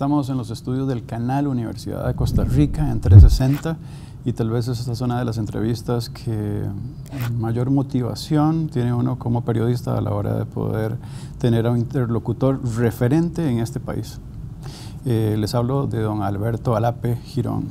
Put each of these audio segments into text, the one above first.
Estamos en los estudios del canal Universidad de Costa Rica en 360 y tal vez esta es una de las entrevistas que mayor motivación tiene uno como periodista a la hora de poder tener a un interlocutor referente en este país. Eh, les hablo de don Alberto Alape Girón,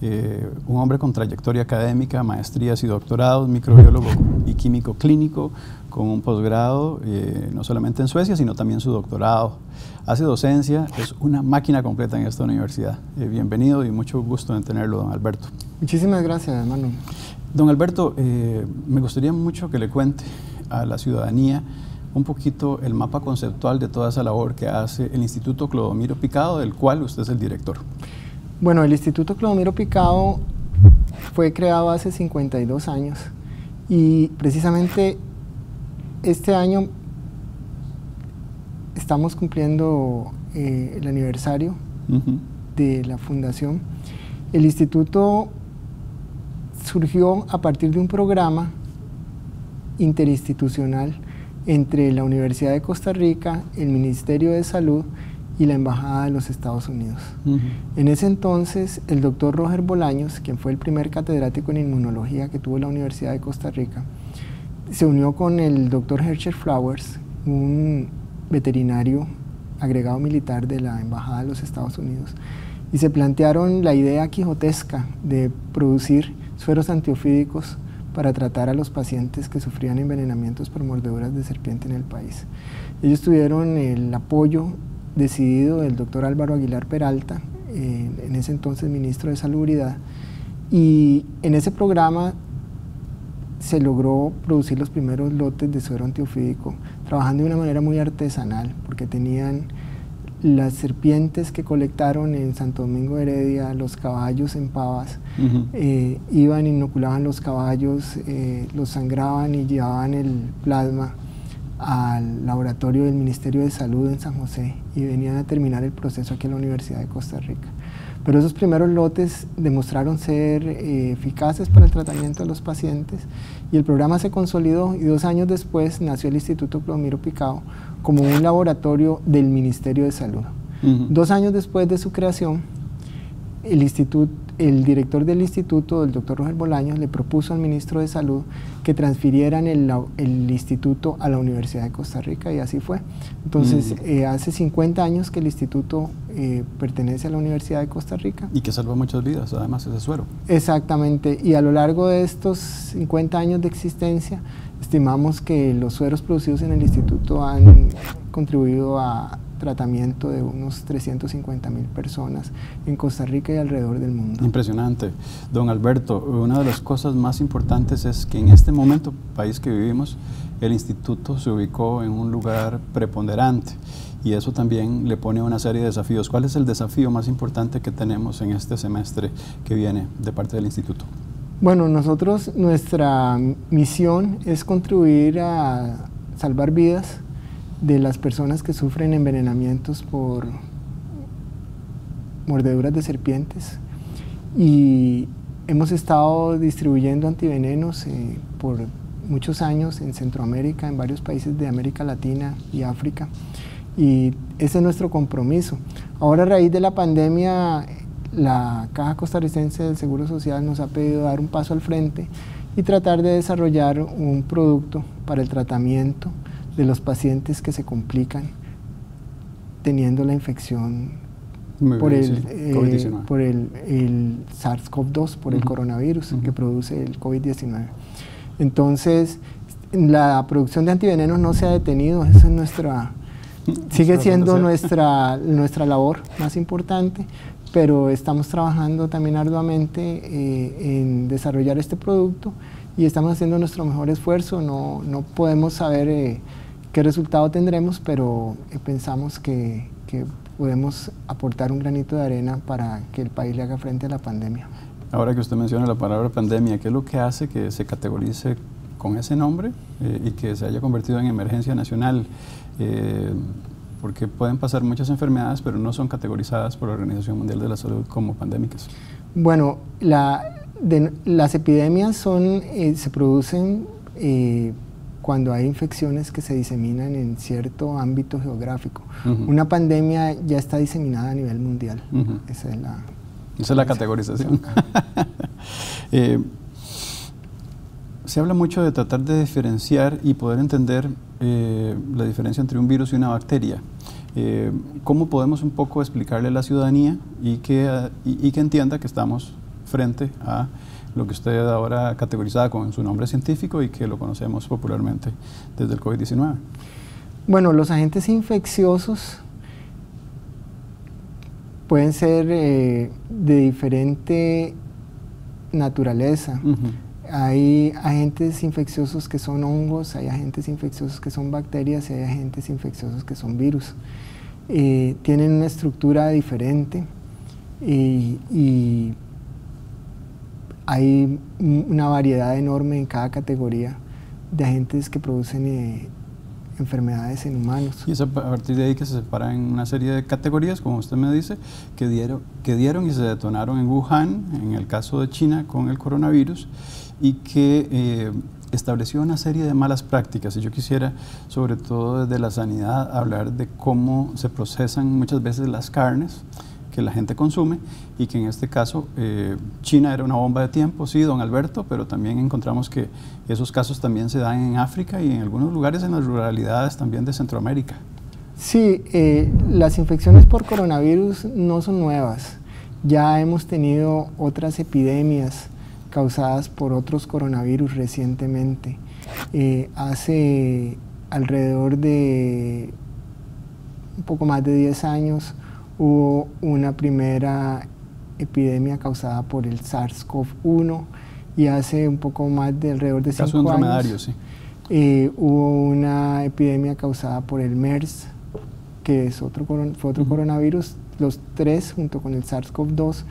eh, un hombre con trayectoria académica, maestrías y doctorados, microbiólogo y químico clínico, con un posgrado eh, no solamente en Suecia, sino también su doctorado. Hace docencia, es una máquina completa en esta universidad. bienvenido y mucho gusto en tenerlo, don Alberto. Muchísimas gracias, hermano. Don Alberto, me gustaría mucho que le cuente a la ciudadanía un poquito el mapa conceptual de toda esa labor que hace el Instituto Clodomiro Picado, del cual usted es el director. Bueno, el Instituto Clodomiro Picado fue creado hace 52 años y precisamente este año estamos cumpliendo eh, el aniversario de la fundación. El instituto surgió a partir de un programa interinstitucional entre la Universidad de Costa Rica, el Ministerio de Salud y la Embajada de los Estados Unidos. En ese entonces, el doctor Roger Bolaños, quien fue el primer catedrático en inmunología que tuvo la Universidad de Costa Rica, se unió con el doctor Herschel Flowers, un veterinario agregado militar de la Embajada de los Estados Unidos, y se plantearon la idea quijotesca de producir sueros antiofídicos para tratar a los pacientes que sufrían envenenamientos por mordeduras de serpiente en el país. Ellos tuvieron el apoyo decidido del doctor Álvaro Aguilar Peralta, en ese entonces ministro de Salubridad, y en ese programa se logró producir los primeros lotes de suero antiofídico, trabajando de una manera muy artesanal, porque tenían las serpientes que colectaron en Santo Domingo de Heredia, los caballos en pavas, eh, iban, inoculaban los caballos, eh, los sangraban y llevaban el plasma al laboratorio del Ministerio de Salud en San José y venían a terminar el proceso aquí en la Universidad de Costa Rica. Pero esos primeros lotes demostraron ser eh, eficaces para el tratamiento de los pacientes y el programa se consolidó y dos años después nació el Instituto Plomiro Picado como un laboratorio del Ministerio de Salud. Dos años después de su creación, el instituto el director del instituto, el doctor Roger Bolaños, le propuso al ministro de Salud que transfirieran el, instituto a la Universidad de Costa Rica y así fue. Entonces, mm. eh, hace 50 años que el instituto eh, pertenece a la Universidad de Costa Rica. Y que salva muchas vidas, además, ese suero. Exactamente, y a lo largo de estos 50 años de existencia, estimamos que los sueros producidos en el instituto han contribuido a tratamiento de unos 350 mil personas en Costa Rica y alrededor del mundo. Impresionante. Don Alberto, una de las cosas más importantes es que en este momento, país que vivimos, el instituto se ubicó en un lugar preponderante y eso también le pone una serie de desafíos. ¿Cuál es el desafío más importante que tenemos en este semestre que viene de parte del instituto? Bueno, nosotros, nuestra misión es contribuir a salvar vidas de las personas que sufren envenenamientos por mordeduras de serpientes y hemos estado distribuyendo antivenenos eh, por muchos años en Centroamérica, en varios países de América Latina y África y ese es nuestro compromiso. Ahora a raíz de la pandemia la Caja Costarricense del Seguro Social nos ha pedido dar un paso al frente y tratar de desarrollar un producto para el tratamiento de los pacientes que se complican teniendo la infección por, el, eh, por el, SARS-CoV-2, por el coronavirus que produce el COVID-19. Entonces, la producción de antivenenos no se ha detenido, esa es nuestra, sigue siendo nuestra, nuestra labor más importante, pero estamos trabajando también arduamente eh, en desarrollar este producto y estamos haciendo nuestro mejor esfuerzo, no, no podemos saber... Eh, qué resultado tendremos, pero eh, pensamos que, podemos aportar un granito de arena para que el país le haga frente a la pandemia. Ahora que usted menciona la palabra pandemia, ¿qué es lo que hace que se categorice con ese nombre eh, y que se haya convertido en emergencia nacional? Eh, porque pueden pasar muchas enfermedades, pero no son categorizadas por la Organización Mundial de la Salud como pandémicas. Bueno, las epidemias son, se producen cuando hay infecciones que se diseminan en cierto ámbito geográfico. Una pandemia ya está diseminada a nivel mundial. Esa es la, Esa es la categorización. Eh, se habla mucho de tratar de diferenciar y poder entender eh, la diferencia entre un virus y una bacteria. Eh, ¿Cómo podemos un poco explicarle a la ciudadanía y que, y, que entienda que estamos frente a lo que usted ahora categorizada con su nombre científico y que lo conocemos popularmente desde el COVID-19? Bueno, los agentes infecciosos pueden ser eh, de diferente naturaleza. Hay agentes infecciosos que son hongos, hay agentes infecciosos que son bacterias y hay agentes infecciosos que son virus. Eh, tienen una estructura diferente y, hay una variedad enorme en cada categoría de agentes que producen eh, enfermedades en humanos. Y es a partir de ahí que se separan en una serie de categorías, como usted me dice, que dieron, que dieron y se detonaron en Wuhan, en el caso de China con el coronavirus, y que eh, estableció una serie de malas prácticas. Y yo quisiera, sobre todo desde la sanidad, hablar de cómo se procesan muchas veces las carnes que la gente consume y que en este caso eh, China era una bomba de tiempo, sí, don Alberto, pero también encontramos que esos casos también se dan en África y en algunos lugares en las ruralidades también de Centroamérica. Sí, eh, las infecciones por coronavirus no son nuevas. Ya hemos tenido otras epidemias causadas por otros coronavirus recientemente. Eh, hace alrededor de un poco más de 10 años hubo una primera epidemia causada por el SARS-CoV-1 y hace un poco más de alrededor de 5 años sí. Eh, hubo una epidemia causada por el MERS, que es otro, fue otro coronavirus, los tres junto con el SARS-CoV-2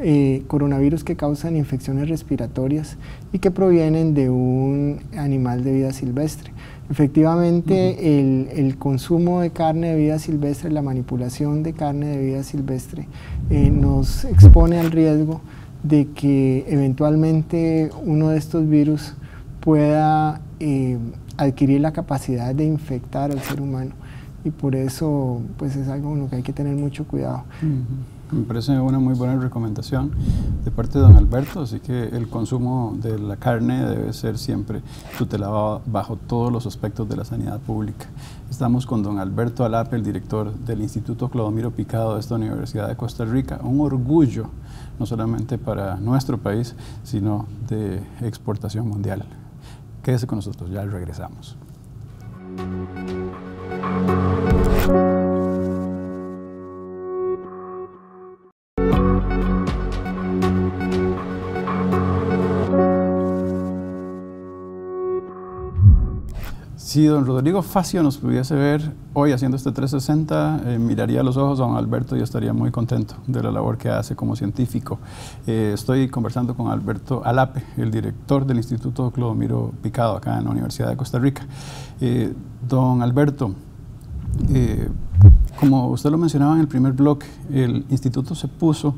eh, coronavirus que causan infecciones respiratorias y que provienen de un animal de vida silvestre. Efectivamente, el, consumo de carne de vida silvestre, la manipulación de carne de vida silvestre, eh, nos expone al riesgo de que eventualmente uno de estos virus pueda eh, adquirir la capacidad de infectar al ser humano. Y por eso pues es algo con lo que hay que tener mucho cuidado. Me parece una muy buena recomendación de parte de don Alberto, así que el consumo de la carne debe ser siempre tutelado bajo todos los aspectos de la sanidad pública. Estamos con don Alberto Alape, el director del Instituto Clodomiro Picado de esta Universidad de Costa Rica. Un orgullo, no solamente para nuestro país, sino de exportación mundial. Quédese con nosotros, ya regresamos. Si don Rodrigo Facio nos pudiese ver hoy haciendo este 360, eh, miraría los ojos a don Alberto y estaría muy contento de la labor que hace como científico. Eh, estoy conversando con Alberto Alape, el director del Instituto Clodomiro Picado acá en la Universidad de Costa Rica. Eh, don Alberto, como usted lo mencionaba en el primer bloque, el instituto se puso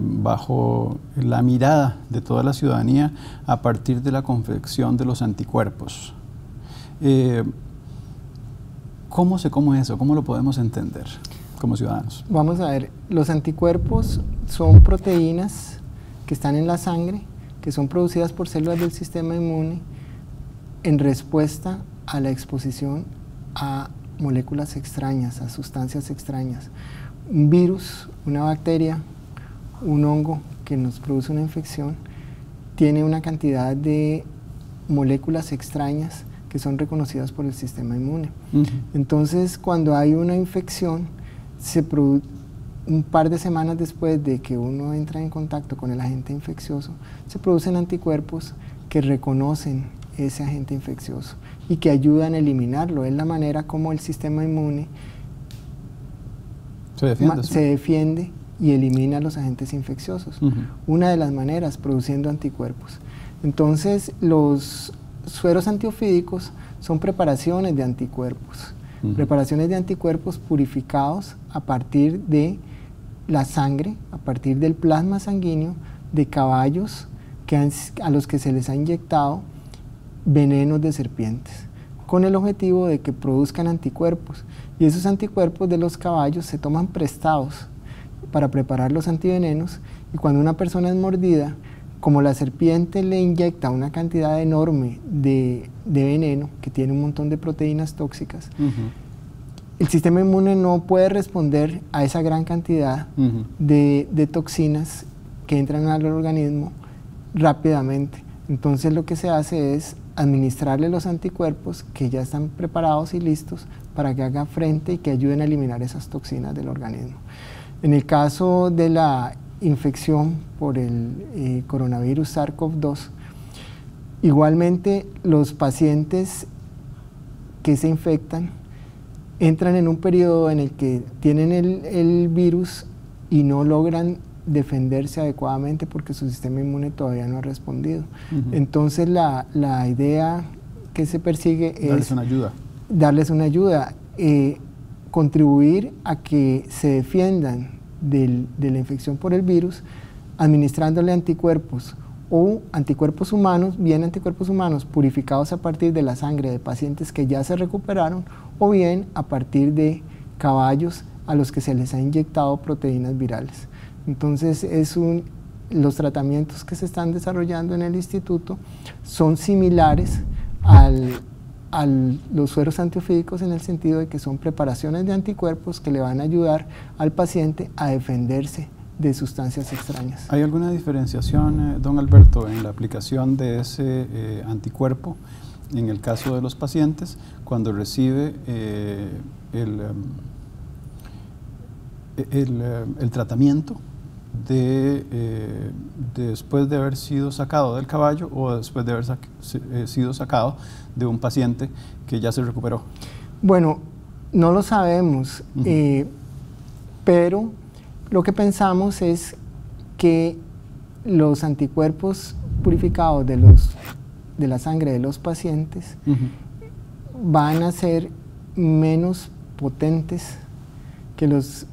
bajo la mirada de toda la ciudadanía a partir de la confección de los anticuerpos. Eh, ¿Cómo se come eso? ¿Cómo lo podemos entender como ciudadanos? Vamos a ver, los anticuerpos son proteínas que están en la sangre, que son producidas por células del sistema inmune en respuesta a la exposición a moléculas extrañas, a sustancias extrañas. Un virus, una bacteria, un hongo que nos produce una infección, tiene una cantidad de moléculas extrañas que son reconocidas por el sistema inmune. Entonces, cuando hay una infección, se un par de semanas después de que uno entra en contacto con el agente infeccioso, se producen anticuerpos que reconocen ese agente infeccioso y que ayudan a eliminarlo. Es la manera como el sistema inmune se defiende, y elimina los agentes infecciosos. Una de las maneras, produciendo anticuerpos. Entonces, los sueros antiofídicos son preparaciones de anticuerpos, preparaciones de anticuerpos purificados a partir de la sangre, a partir del plasma sanguíneo de caballos que a los que se les ha inyectado venenos de serpientes, con el objetivo de que produzcan anticuerpos. Y esos anticuerpos de los caballos se toman prestados para preparar los antivenenos y cuando una persona es mordida, como la serpiente le inyecta una cantidad enorme de, veneno que tiene un montón de proteínas tóxicas, el sistema inmune no puede responder a esa gran cantidad de, de toxinas que entran al organismo rápidamente. Entonces lo que se hace es administrarle los anticuerpos que ya están preparados y listos para que haga frente y que ayuden a eliminar esas toxinas del organismo. En el caso de la infección por el eh, coronavirus SARS-CoV-2, igualmente los pacientes que se infectan entran en un periodo en el que tienen el, virus y no logran defenderse adecuadamente porque su sistema inmune todavía no ha respondido. Entonces la, idea que se persigue es... Darles una ayuda. Darles una ayuda. Eh, contribuir a que se defiendan de la infección por el virus administrándole anticuerpos o anticuerpos humanos, bien anticuerpos humanos purificados a partir de la sangre de pacientes que ya se recuperaron o bien a partir de caballos a los que se les ha inyectado proteínas virales. Entonces, es un, los tratamientos que se están desarrollando en el instituto son similares al, a los sueros antiofídicos en el sentido de que son preparaciones de anticuerpos que le van a ayudar al paciente a defenderse de sustancias extrañas. ¿Hay alguna diferenciación, eh, don Alberto, en la aplicación de ese eh, anticuerpo en el caso de los pacientes cuando recibe eh, el, el, tratamiento de, después de haber sido sacado del caballo o después de haber sido sacado de un paciente que ya se recuperó? Bueno, no lo sabemos, pero lo que pensamos es que los anticuerpos purificados de, los, de la sangre de los pacientes van a ser menos potentes que los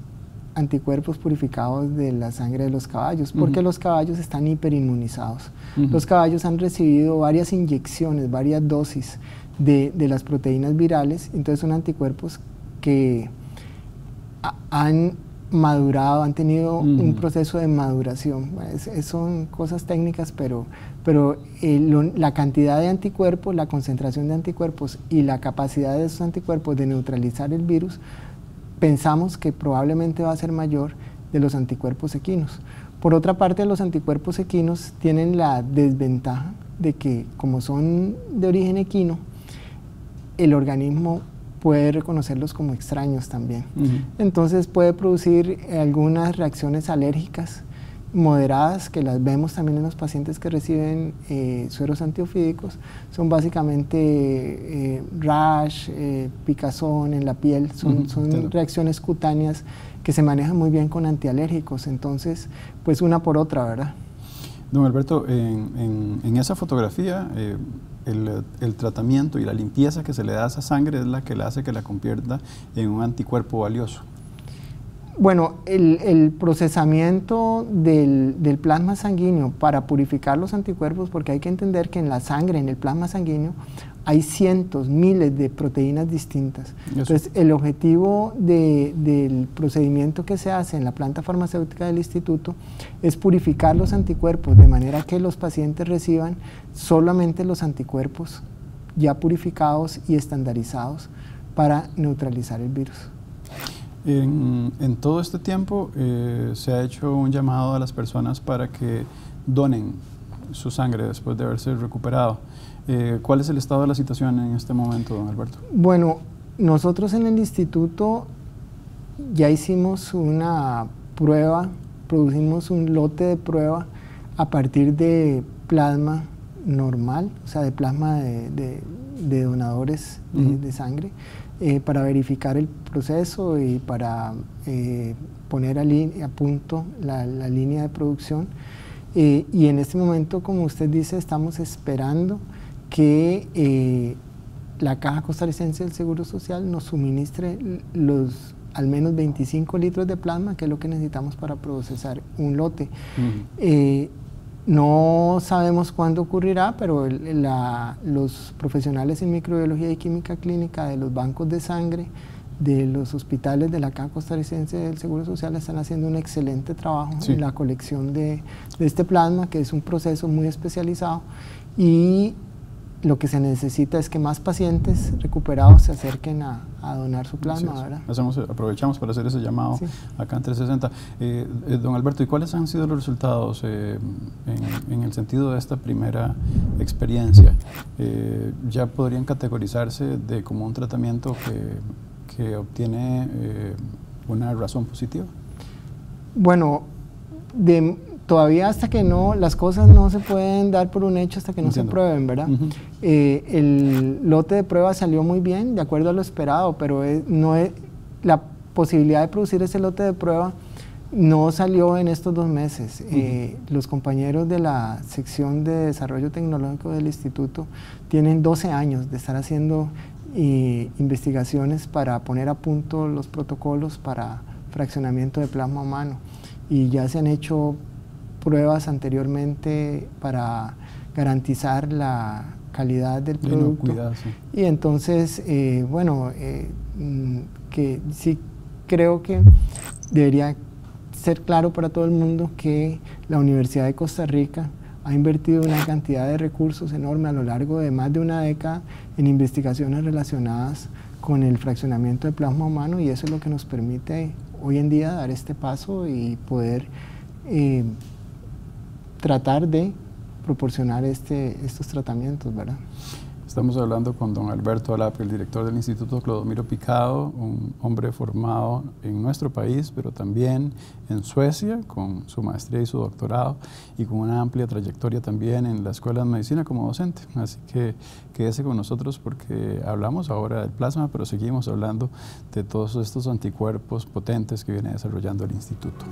anticuerpos purificados de la sangre de los caballos, porque los caballos están hiperinmunizados. Los caballos han recibido varias inyecciones, varias dosis de, de las proteínas virales, entonces son anticuerpos que han madurado, han tenido un proceso de maduración. son cosas técnicas, pero, pero eh, la cantidad de anticuerpos, la concentración de anticuerpos y la capacidad de esos anticuerpos de neutralizar el virus, pensamos que probablemente va a ser mayor de los anticuerpos equinos. Por otra parte, los anticuerpos equinos tienen la desventaja de que como son de origen equino, el organismo puede reconocerlos como extraños también. Entonces puede producir algunas reacciones alérgicas moderadas que las vemos también en los pacientes que reciben eh, sueros antiofídicos. Son básicamente eh, rash, eh, picazón en la piel, son, son reacciones cutáneas que se manejan muy bien con antialérgicos. Entonces, pues una por otra, ¿verdad? Don Alberto, en, en, esa fotografía, el, el, tratamiento y la limpieza que se le da a esa sangre es la que le hace que la convierta en un anticuerpo valioso. Bueno, el, el procesamiento del, del, plasma sanguíneo para purificar los anticuerpos, porque hay que entender que en la sangre, en el plasma sanguíneo, hay cientos, miles de proteínas distintas. Entonces, el objetivo del procedimiento que se hace en la planta farmacéutica del instituto es purificar los anticuerpos de manera que los pacientes reciban solamente los anticuerpos ya purificados y estandarizados para neutralizar el virus. En, todo este tiempo eh, se ha hecho un llamado a las personas para que donen su sangre después de haberse recuperado. Eh, ¿Cuál es el estado de la situación en este momento, don Alberto? Bueno, nosotros en el instituto ya hicimos una prueba, producimos un lote de prueba a partir de plasma normal, o sea, de plasma de, donadores de, sangre, eh, para verificar el proceso y para eh, poner a, a punto la, línea de producción. y en este momento, como usted dice, estamos esperando que eh, la Caja Costarricense del Seguro Social nos suministre los al menos 25 litros de plasma, que es lo que necesitamos para procesar un lote. Eh, no sabemos cuándo ocurrirá, pero los profesionales en microbiología y química clínica de los bancos de sangre de los hospitales de la Caja Costarricense del Seguro Social están haciendo un excelente trabajo en la colección de, de, este plasma, que es un proceso muy especializado, y lo que se necesita es que más pacientes recuperados se acerquen a, donar su plasma, ¿verdad? Hacemos, aprovechamos para hacer ese llamado acá en 360. Eh, eh, don Alberto, ¿y cuáles han sido los resultados eh, en, el sentido de esta primera experiencia? ¿Ya podrían categorizarse de como un tratamiento que, que obtiene una razón positiva? Bueno, de, todavía hasta que no, las cosas no se pueden dar por un hecho hasta que no se prueben, ¿verdad? Eh, el lote de prueba salió muy bien, de acuerdo a lo esperado, pero no es, la posibilidad de producir ese lote de prueba no salió en estos dos meses. Eh, los compañeros de la sección de desarrollo tecnológico del instituto tienen 12 años de estar haciendo eh, investigaciones para poner a punto los protocolos para fraccionamiento de plasma humano y ya se han hecho pruebas anteriormente para garantizar la calidad del producto. Y entonces, eh, bueno, eh, mm, que sí creo que debería ser claro para todo el mundo que la Universidad de Costa Rica ha invertido una cantidad de recursos enorme a lo largo de más de una década en investigaciones relacionadas con el fraccionamiento de plasma humano y eso es lo que nos permite hoy en día dar este paso y poder eh, tratar de proporcionar este, estos tratamientos, ¿verdad? Estamos hablando con don Alberto Alape, el director del Instituto Clodomiro Picado, un hombre formado en nuestro país, pero también en Suecia, con su maestría y su doctorado, y con una amplia trayectoria también en la Escuela de Medicina como docente. Así que quédese con nosotros porque hablamos ahora del plasma, pero seguimos hablando de todos estos anticuerpos potentes que viene desarrollando el Instituto.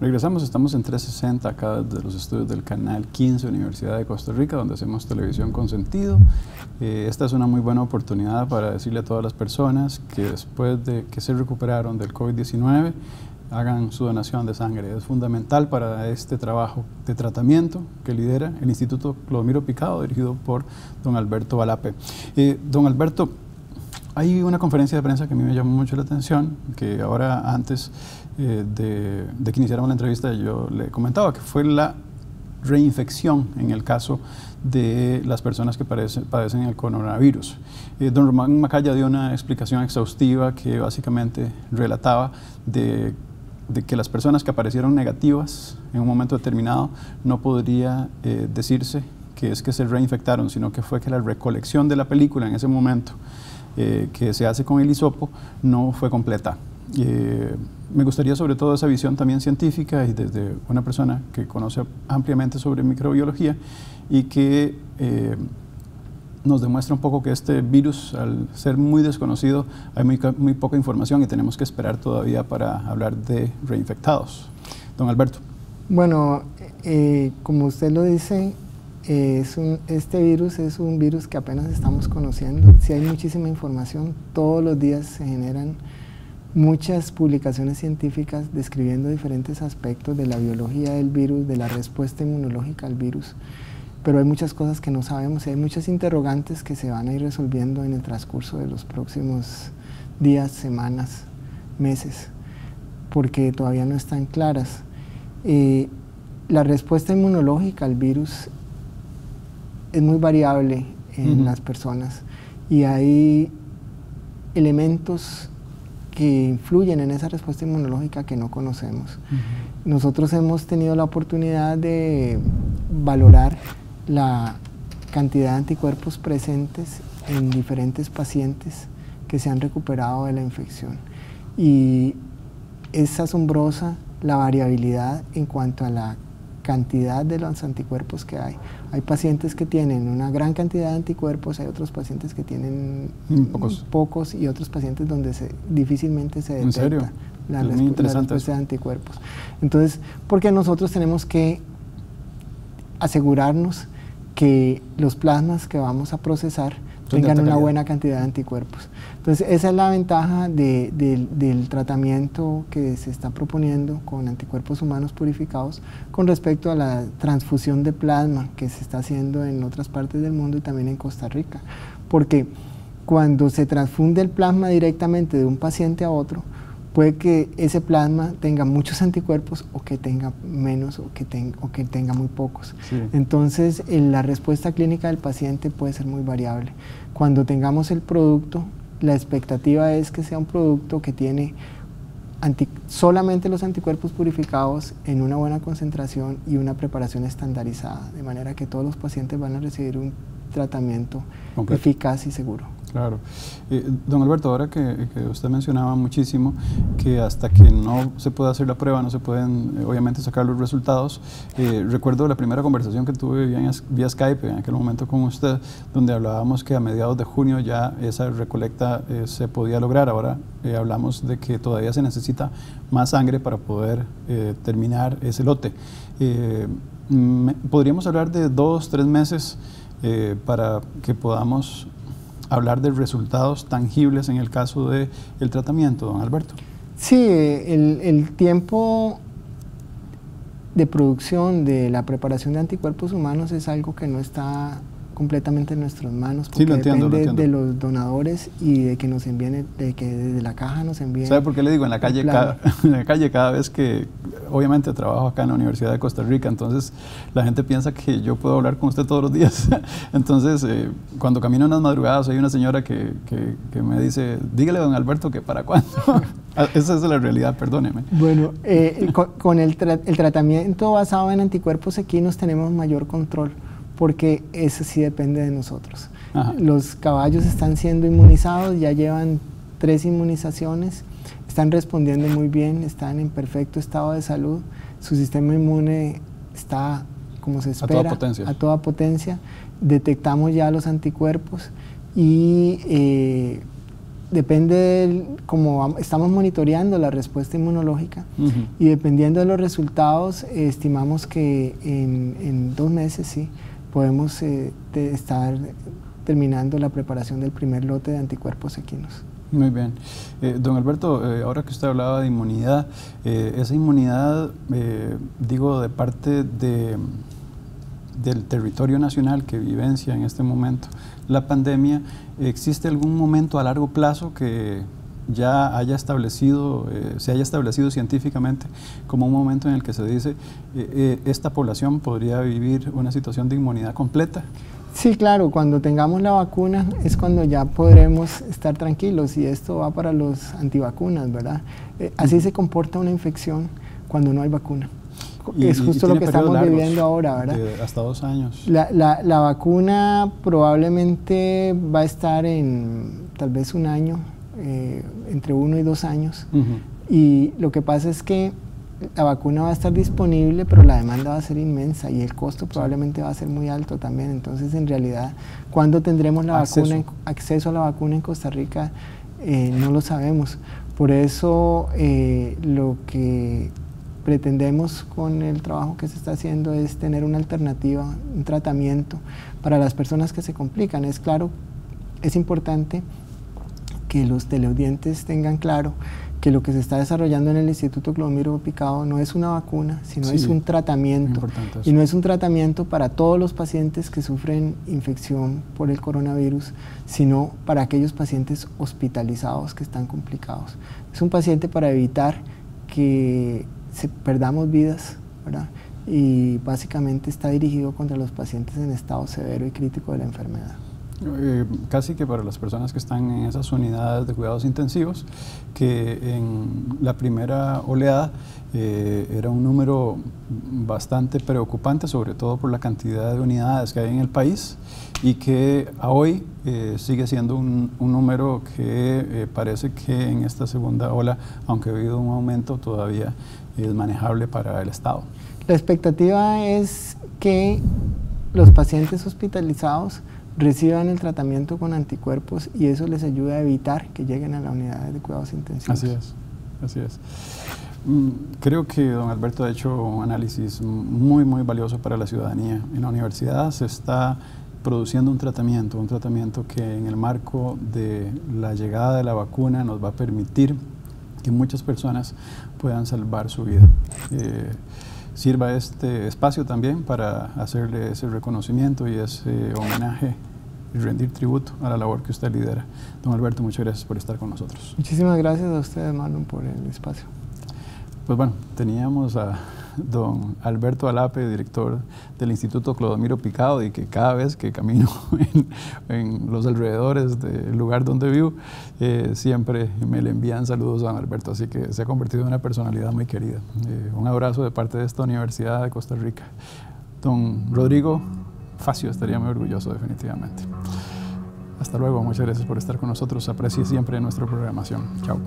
Regresamos, estamos en 360 acá desde los estudios del canal 15 Universidad de Costa Rica, donde hacemos televisión con sentido. Eh, esta es una muy buena oportunidad para decirle a todas las personas que después de que se recuperaron del COVID-19, hagan su donación de sangre. Es fundamental para este trabajo de tratamiento que lidera el Instituto Clodomiro Picado, dirigido por don Alberto Balape. Eh, don Alberto, hay una conferencia de prensa que a mí me llamó mucho la atención, que ahora antes eh, de, que iniciáramos la entrevista yo le comentaba, que fue la reinfección en el caso de las personas que padecen, el coronavirus. Eh, don Román Macaya dio una explicación exhaustiva que básicamente relataba de, que las personas que aparecieron negativas en un momento determinado no podría eh, decirse que es que se reinfectaron, sino que fue que la recolección de la película en ese momento que se hace con el hisopo no fue completa. Eh, me gustaría sobre todo esa visión también científica y desde una persona que conoce ampliamente sobre microbiología y que eh, nos demuestra un poco que este virus, al ser muy desconocido, hay muy, muy poca información y tenemos que esperar todavía para hablar de reinfectados. Don Alberto. Bueno, eh, como usted lo dice, es este virus es un virus que apenas estamos conociendo. Si hay muchísima información, todos los días se generan muchas publicaciones científicas describiendo diferentes aspectos de la biología del virus, de la respuesta inmunológica al virus, pero hay muchas cosas que no sabemos y hay muchas interrogantes que se van a ir resolviendo en el transcurso de los próximos días, semanas, meses, porque todavía no están claras. Eh, la respuesta inmunológica al virus es muy variable en las personas y hay elementos que influyen en esa respuesta inmunológica que no conocemos. Nosotros hemos tenido la oportunidad de valorar la cantidad de anticuerpos presentes en diferentes pacientes que se han recuperado de la infección. Y es asombrosa la variabilidad en cuanto a la cantidad de los anticuerpos que hay. Hay pacientes que tienen una gran cantidad de anticuerpos, hay otros pacientes que tienen pocos, y otros pacientes donde se, difícilmente se detecta la, respuesta de anticuerpos. Entonces, porque nosotros tenemos que asegurarnos que los plasmas que vamos a procesar tengan una buena cantidad de anticuerpos. Entonces, esa es la ventaja del tratamiento que se está proponiendo con anticuerpos humanos purificados con respecto a la transfusión de plasma que se está haciendo en otras partes del mundo y también en Costa Rica. Porque cuando se transfunde el plasma directamente de un paciente a otro, puede que ese plasma tenga muchos anticuerpos o que tenga menos o que, o que tenga muy pocos. Entonces, la respuesta clínica del paciente puede ser muy variable. Cuando tengamos el producto, la expectativa es que sea un producto que tiene solamente los anticuerpos purificados en una buena concentración y una preparación estandarizada, de manera que todos los pacientes van a recibir un tratamiento eficaz y seguro. Claro. Eh, don Alberto, ahora que, usted mencionaba muchísimo que hasta que no se pueda hacer la prueba no se pueden eh, obviamente sacar los resultados, eh, recuerdo la primera conversación que tuve vía, Skype en aquel momento con usted, donde hablábamos que a mediados de junio ya esa recolecta se podía lograr. Ahora hablamos de que todavía se necesita más sangre para poder terminar ese lote. ¿Podríamos hablar de dos, tres meses para que podamos hablar de resultados tangibles en el caso del el tratamiento, don Alberto. Sí, el tiempo de producción de la preparación de anticuerpos humanos es algo que no está completamente en nuestras manos porque depende de los donadores y de que nos envíen de que desde la caja nos envíen ¿Sabe por qué le digo? En la calle cada, en la calle cada vez que obviamente trabajo acá en la Universidad de Costa Rica, entonces la gente piensa que yo puedo hablar con usted todos los días. entonces, eh, cuando camino unas madrugadas hay una señora que, que, me dice, dígale don Alberto que para cuándo. Ah, esa es la realidad, perdóneme. Bueno, eh, con, el, el tratamiento basado en anticuerpos equinos tenemos mayor control porque eso sí depende de nosotros. Los caballos están siendo inmunizados, ya llevan tres inmunizaciones, están respondiendo muy bien, están en perfecto estado de salud, su sistema inmune está como se espera, a toda potencia. A toda potencia. Detectamos ya los anticuerpos y eh, depende, como estamos monitoreando la respuesta inmunológica y dependiendo de los resultados, estimamos que en, en dos meses sí podemos eh, estar terminando la preparación del primer lote de anticuerpos equinos. Muy bien. Eh, don Alberto, eh, ahora que usted hablaba de inmunidad, esa inmunidad, digo, de parte de, del territorio nacional que vivencia en este momento la pandemia, ¿existe algún momento a largo plazo que ya haya establecido, eh, se haya establecido científicamente como un momento en el que se dice eh, eh, esta población podría vivir una situación de inmunidad completa? Sí, claro, cuando tengamos la vacuna es cuando ya podremos estar tranquilos y esto va para los antivacunas, ¿verdad? así se comporta una infección cuando no hay vacuna. es justo lo que estamos viviendo ahora, ¿verdad? hasta dos años. La, la, la vacuna probablemente va a estar en tal vez un año, eh, entre uno y dos años. Y lo que pasa es que la vacuna va a estar disponible, pero la demanda va a ser inmensa y el costo probablemente va a ser muy alto también. Entonces, en realidad, ¿cuándo tendremos la acceso. vacuna, acceso a la vacuna en Costa Rica? Eh, no lo sabemos. Por eso, eh, lo que pretendemos con el trabajo que se está haciendo es tener una alternativa, un tratamiento para las personas que se complican. Es claro, es importante que los teleaudientes tengan claro que lo que se está desarrollando en el Instituto Clodomiro Picado no es una vacuna, sino es un tratamiento. Y no es un tratamiento para todos los pacientes que sufren infección por el coronavirus, sino para aquellos pacientes hospitalizados que están complicados. Es un paciente para evitar que se perdamos vidas, ¿verdad? y básicamente está dirigido contra los pacientes en estado severo y crítico de la enfermedad. Eh, casi que para las personas que están en esas unidades de cuidados intensivos, que en la primera oleada eh, era un número bastante preocupante, sobre todo por la cantidad de unidades que hay en el país y que hoy eh, sigue siendo un, un número que parece que en esta segunda ola, aunque ha habido un aumento, todavía es manejable para el Estado. La expectativa es que los pacientes hospitalizados reciban el tratamiento con anticuerpos y eso les ayuda a evitar que lleguen a la unidad de cuidados intensivos. Así es, así es. Mm, creo que don Alberto ha hecho un análisis muy, muy valioso para la ciudadanía. En la universidad se está produciendo un tratamiento, un tratamiento que en el marco de la llegada de la vacuna nos va a permitir que muchas personas puedan salvar su vida. Eh, sirva este espacio también para hacerle ese reconocimiento y ese homenaje y rendir tributo a la labor que usted lidera. Don Alberto, muchas gracias por estar con nosotros. Muchísimas gracias a ustedes, Marlon, por el espacio. Pues bueno, teníamos a don Alberto Alape, director del Instituto Clodomiro Picado, y que cada vez que camino en, los alrededores del lugar donde vivo, eh, siempre me le envían saludos a don Alberto, así que se ha convertido en una personalidad muy querida. Eh, un abrazo de parte de esta Universidad de Costa Rica. Don Rodrigo Facio estaría muy orgulloso definitivamente. Hasta luego, muchas gracias por estar con nosotros. Aprecie siempre nuestra programación. Chao.